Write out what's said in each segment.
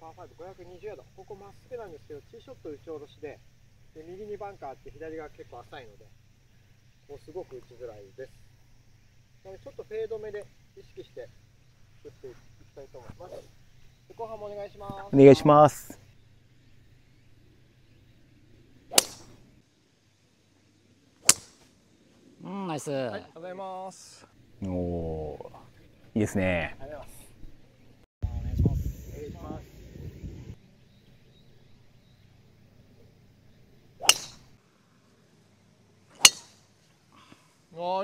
パー5520ヤード。ここまっすぐなんですけどティーショット打ち下ろしでで右にバンカーあって左が結構浅いのでこうすごく打ちづらいです。なのでちょっとフェード目で意識して打っていきたいと思います。で後半もお願いします。お願いします。うんナイス、はい、ありがとうございます。おおーいいですね。ありがとうございますお願いしますお願いします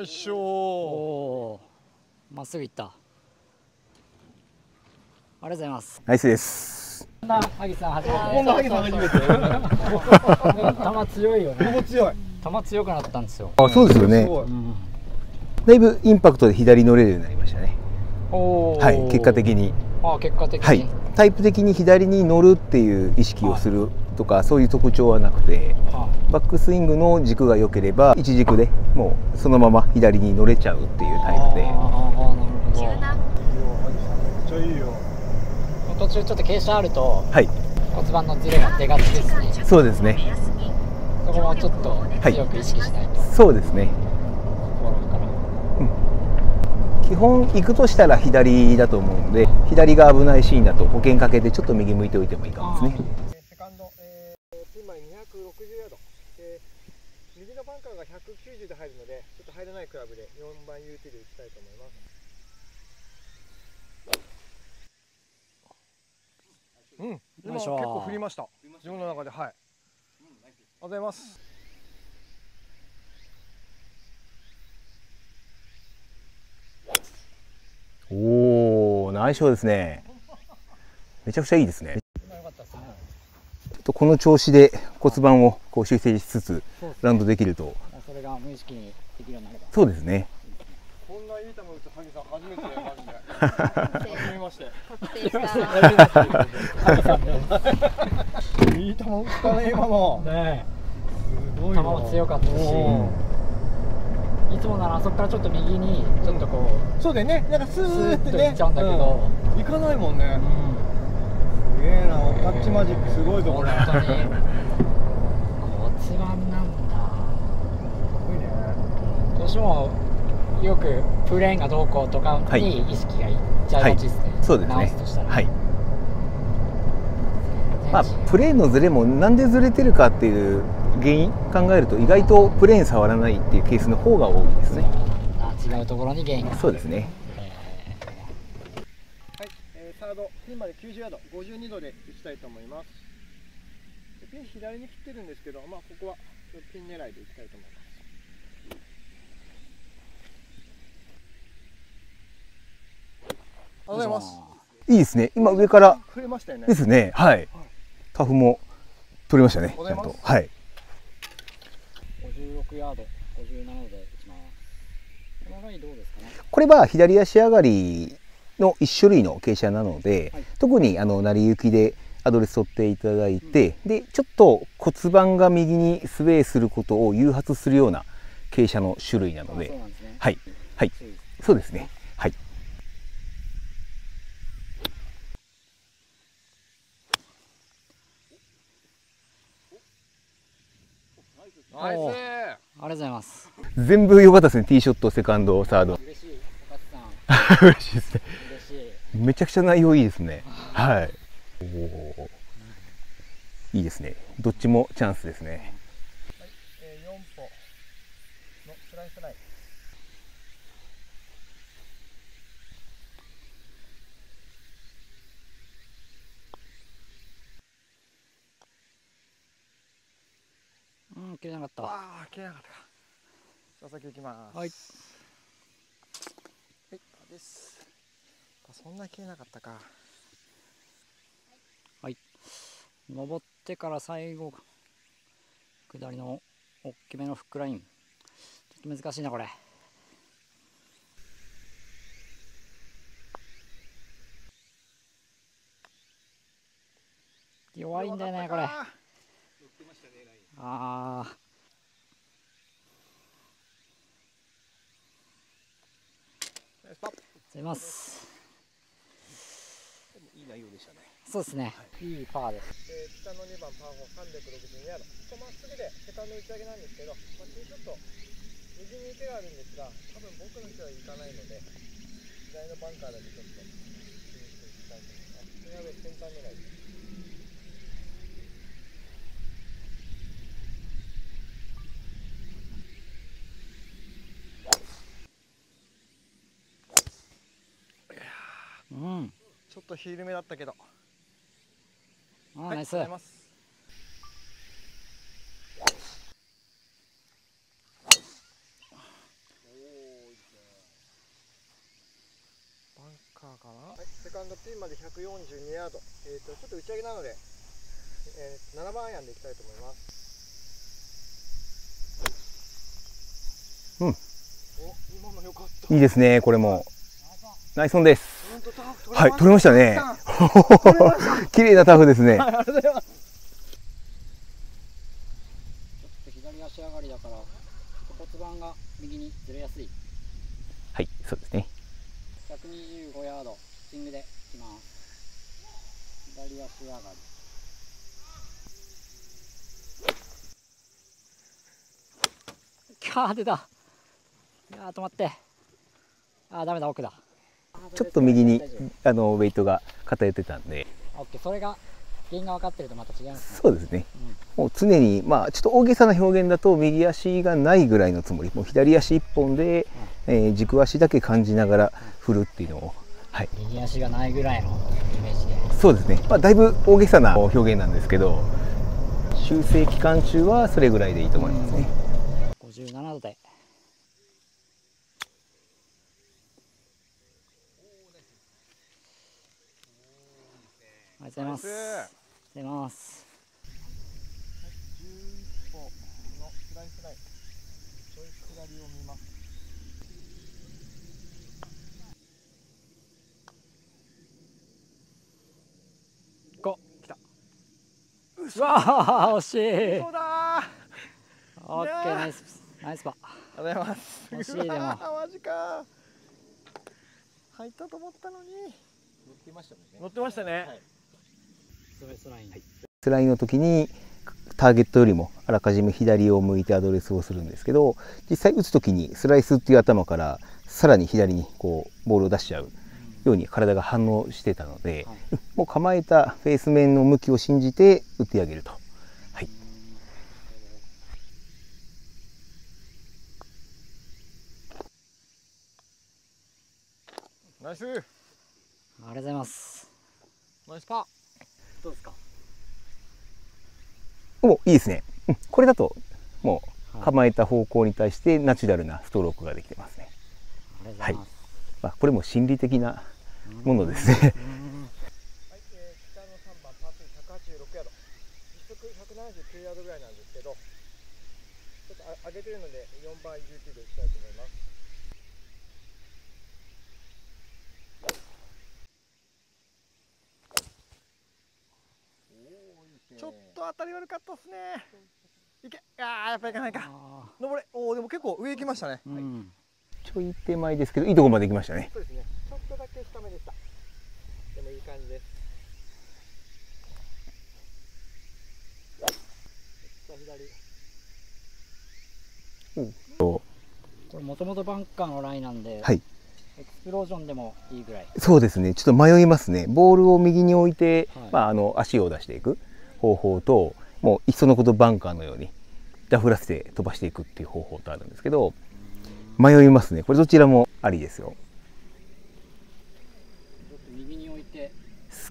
よいしょおおー。まっすぐ行った。ありがとうございます。ナイスです。こんな萩さん初めてこんな萩さん初めて。球強いよね。心地よい。球強くなったんですよ、あそうですよね。だいぶインパクトで左に乗れるようになりましたね。はい結果的に。あ結果的に、はい。タイプ的に左に乗るっていう意識をするとかそういう特徴はなくてあ。バックスイングの軸が良ければ一軸でもうそのまま左に乗れちゃうっていうタイプで。あーなるほど。途中ちょっと傾斜あるとはい。骨盤のズレが出がちですね。そうですね。そこもちょっと強く意識しないと、そうですね。基本行くとしたら左だと思うんで左が危ないシーンだと保険かけてちょっと右向いておいてもいいかもですねえーセカンド、えー、ピンまで260ヤード、で右のバンカーが190で入るのでちょっと入らないクラブで4番 UT で打ちたいと思います。うん、今結構振りました。自分の中ではい。ありがとうございます。おお相性ですね。めちゃくちゃいいですね。ちょっとこの調子で骨盤をこう修正しつつラウンドできるとが無意識にできるようになれば。そうですね。こんないい球打つ萩さん初めてマジで初めまして。いい球打ったね今のねす。ご球も強かったしいつもならあそこからちょっと右にちょっとこう、そうだよねなんかススーってね行っちゃうんだけど、うん行かないもんねす。げえなタッチマジックす。ごいぞこれ本当にす骨盤なんだごいねどうしてもよくプレーンがどうこうとかはい。に意識がいっちゃいがちですね、そうですね直すとしたら、はい。まあプレーンのズレもなんでずれてるかっていう原因考えると意外とプレーン触らないっていうケースの方が多いですね。あ違うところに原因が。そうですね。はい、えーサードピンまで90ヤード52度で打ちたいと思います。でピン左に切ってるんですけどまあここはピン狙いで打ちたいと思いますありがとうございます。いいですね。今上から触れましたよね。ですね。はい。タフも取れましたね。ちゃんと。はい。56ヤード57度で打ちます。このラインどうですかね？これは左足上がりの一種類の傾斜なので、はい。特にあの成り行きでアドレス取っていただいて、でちょっと骨盤が右にスウェーすることを誘発するような傾斜の種類なので。ね。はい。はい。そうですねはいナイス。ありがとうございます。全部良かったですね。ティーショットセカンドサード。嬉しい。岡津さん嬉しいですね。嬉しいめちゃくちゃ内容いいですね。はい。おー。いいですね。どっちもチャンスですねえー、4歩のスライスラインうん切れなかった。ああ切れなかったか。じゃあ先行きます。はい。はいです。あそんな切れなかったか。登ってから最後下りの大きめのフックライン。ちょっと難しいなこれ。弱いんだよねこれああすいます。いい内容でしたね。そうですね、い、い。パーですで北の2番パー4 362ヤード。ここまっすぐでセカンド打ち上げなんですけど、まあ、ティーショット右に池があるんですが多分僕の手は行かないので左のバンカーだけちょっと気にしていきたいと思います。フェアウェイセンター狙いですうんちょっとヒール目だったけど。あー、ナイス。ありがとうございます。バンカーかな、はい、セカンドピンまで142ヤード、えー、とちょっと打ち上げなので、えー、7番アイアンでいきたいと思います。うん。お今の良かった。いいですねこれも。ナイスオンですはい取れましたね。綺麗なターフですね。ちょっと左足上がりだから骨盤が右にずれやすい。はいそうですね。125ヤードスイングでいきます。左足上がり。キャー出た。いやー止まって。あーダメだ奥だちょっと右にあのウェイトが偏ってたんで。夫オッケーそれが原因が分かってるとまた違いますね。そうですね。もう常にまあちょっと大げさな表現だと右足がないぐらいのつもり。もう左足一本で、えー軸足だけ感じながら振るっていうのをはい。右足がないぐらいのイメージで。そうですね、まあ、だいぶ大げさな表現なんですけど修正期間中はそれぐらいでいいと思いますね、57度でありがとうございます。ありがとうございます11歩の左スライ。ちょい下りを見ます。5来た。うわー惜しい。そうだオッケーーナイスナイスパー。ありがとうございます。惜しいでも。マジか。入ったと思ったのに。乗ってましたね。乗ってましたね、ストレートライン、スラインの時にターゲットよりもあらかじめ左を向いてアドレスをするんですけど実際打つ時にスライスっていう頭からさらに左にこうボールを出しちゃうように体が反応してたので、はい。もう構えたフェース面の向きを信じて打ってあげると。はい。ナイス。ありがとうございます。ナイスパどうですか？おいいですね。うんこれだともうはい。構えた方向に対してナチュラルなストロークができてますね。ありがとうございまあ、これも心理的なものですね。はい、えー、北の3番パー3 186ヤード。実測179ヤードぐらいなんですけどちょっとあ上げてるので4番 UT でいきたいと思いますちょっと当たり悪かったですね。いけ。あーやっぱいかないか。あ登れ。おおでも結構上行きましたね、ーうん、ちょい手前ですけどいいとこまで行きましたね。そうですね。ちょっとだけ下目でした。でもいい感じです。左。そこれもともとバンカーのラインなんで、はい。エクスプロージョンでもいいぐらい。そうですね。ちょっと迷いますね。ボールを右に置いて、はい。まあ、あの足を出していく方法ともういっそのことバンカーのようにダフらせて飛ばしていくっていう方法とあるんですけど迷いますね。これどちらもありですよ。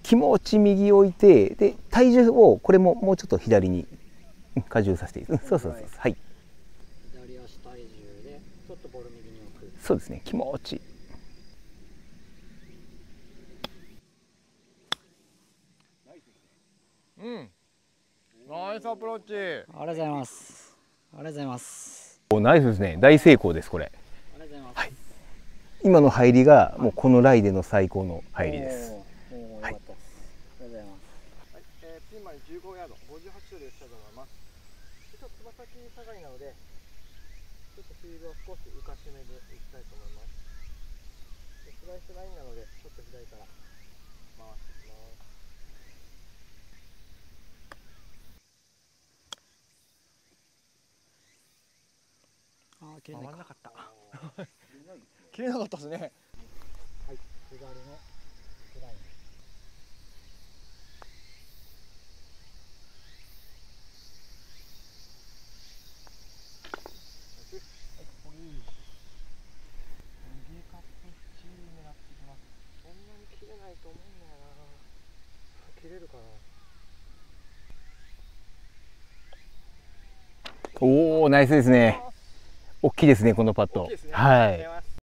気持ち右置いてで体重をこれももうちょっと左にうん荷重させていいうんそうそうそう。そうはい。左足体重で、ちょっとボール右に置く。そうですね。気持ち。うんナイスアプローチありがとうございます。ありがとうございます。おナイスですね大成功ですこれありがとうござい今の入りがもうこのライでの最高の入りです。ありがとうございます。はい、えー、ピンまで15ヤード、58度で打ちたいと思います。ちょっとつま先下がりなので、ちょっとフィールドを少し浮かしめでいきたいと思います。でスライスラインなので、ちょっと左から回していきます。切れないか回んなかった。切れなかったですね。はい左のフライン右カップチー狙ってきますそんなに切れないと思うんだよな切れるかなおおナイスですね大きいですねこのパット。ね。はい